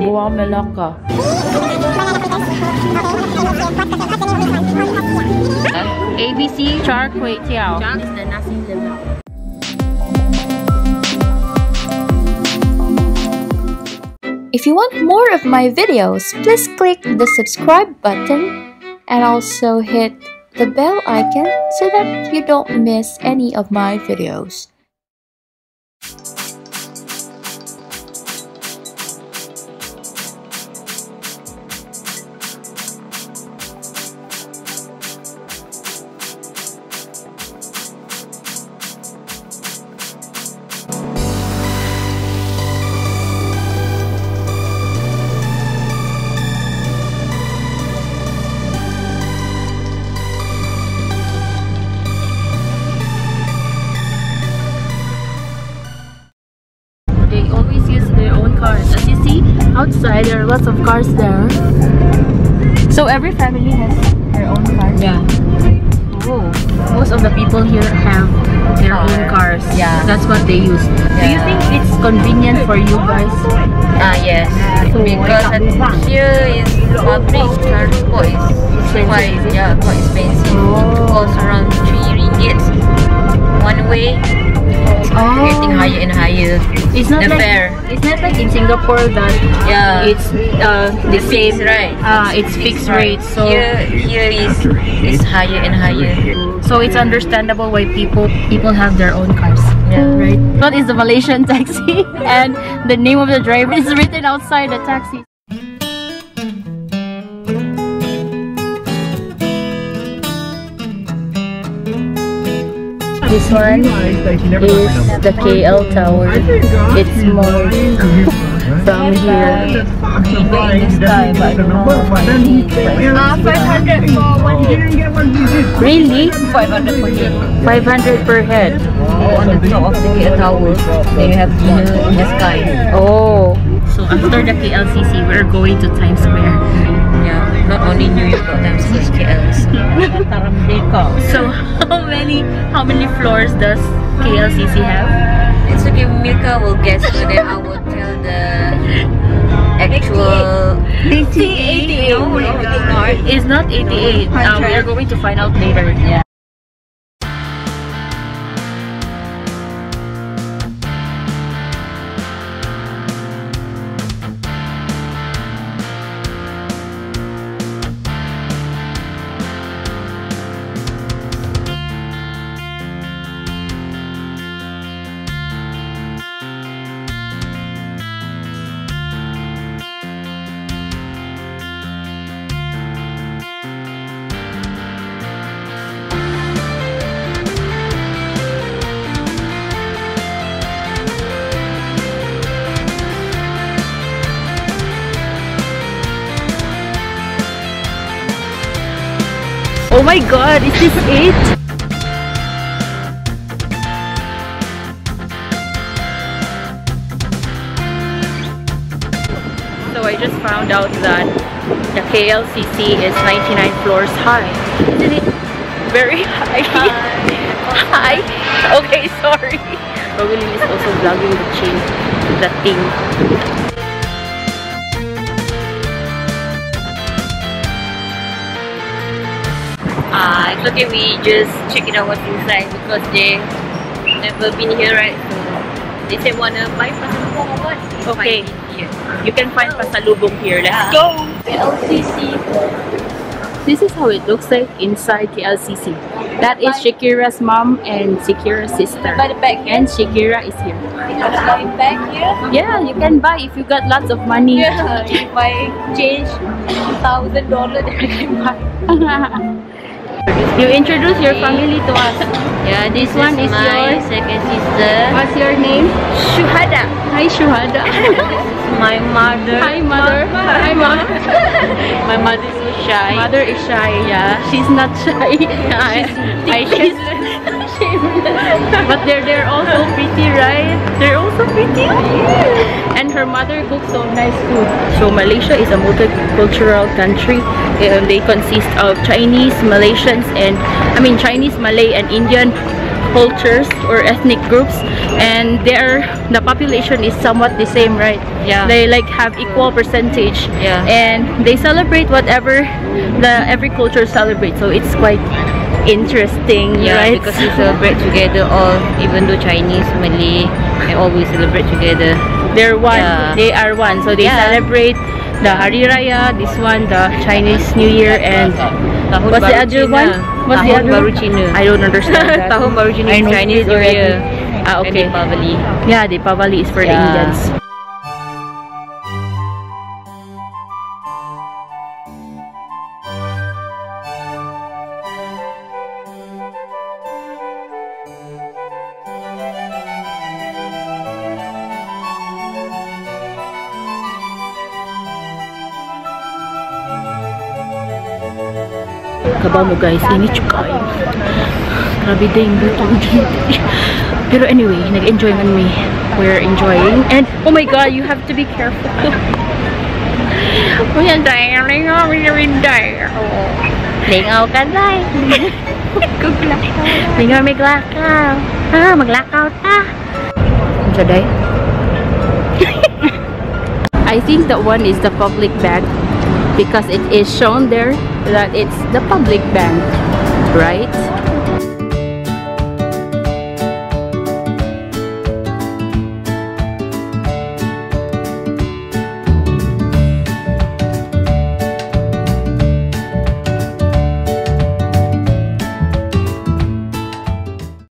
Buah Melaka. ABC Char Kway Teow. Char is the nasi lemak. If you want more of my videos, please click the subscribe button and also hit the bell icon so that you don't miss any of my videos. Outside there are lots of cars there. So every family has their own car. Yeah. Oh, most of the people here have their own cars. Yeah. That's what they use. Do you think it's convenient for you guys? Ah yes. Because at here is public transport is quite yeah quite expensive. It costs around three ringgit one way. Oh. Getting higher and higher. It's not The like fare. it's not like in Singapore that Yeah. it's uh, the It's same fixed, right? Uh, it's fixed rate. So here here is is higher and higher. so it's understandable why people people have their own cars. Yeah. Right. What is the Malaysian taxi? and the name of the driver is written outside the taxi. This one is the KL Tower. It's more from here. Ah, five hundred for one head. Really? Five hundred per head. 500 per head. on the top of the KL Tower, then you have dinner in the sky. Oh. So after the KLCC, we're going to Times Square. Not only New York, but KLs. So how many how many floors does KLCC have? It's okay, Milka will guess, so then I will tell the actual. 88. No, no, it's not. It's not 88. Um, we are going to find out later. Yeah. Oh my god, is this it? So I just found out that the KLCC is 99 floors high. Isn't it very high? High. Okay, sorry. Rowelyn is also vlogging the chain, the thing. It's okay, we just check it out what's inside because they never been here, right? So they said wanna buy pasalubong or what? Okay. Find here. You can find oh. pasalubong here. Let's Yeah. go! KLCC. This is how it looks like inside KLCC. That is Shakira's mom and Shakira's sister. Buy the bag here. And Shakira is here. Buy bag here. Yeah, you can buy if you got lots of money. Yeah, if I change thousand dollar, then I can buy. you introduce your family to us. Yeah, this one is my yours. second sister. What's your name? Shuhada. Hi, Shuhada. My mother. Hi, mother. Hi, mom. My mother is shy. Mother is shy, yeah. She's not shy. I, I She's shameless. but they're they're also pretty, right? They're also pretty. Yeah. And her mother cooks so nice food. So Malaysia is a multicultural country. Um, they consist of Chinese, Malaysians, and I mean Chinese, Malay, and Indian cultures or ethnic groups and their the population is somewhat the same right Yeah. they like have equal percentage Yeah. and they celebrate whatever the every culture celebrates so it's quite interesting Yeah, right because we celebrate together all, even though Chinese, Malay, and all we celebrate together. they're one Yeah. they are one so they Yeah. celebrate the Hari Raya this one the Chinese New Year and Tahun what's the Baru other Cina. one what's the Tahun other Baru one? Cina. I don't understand that Tahun Baru Cina I is know Chinese it New already. Year. Ah, And okay. Deepavali. yeah Deepavali is for the Yeah. Indians Kaba mo guys, init yung kayo. Grabe din, luto dyan. Pero anyway, nag-enjoy man we. We're enjoying. And, oh my god, you have to be careful. Yan, dahil lingaw, lingaw, Lingaw ka, day. Lingaw, may glakaw. Ah, maglakaw ta. Ano day? I think that one is the public bank because it is shown there that it's the public bank, right?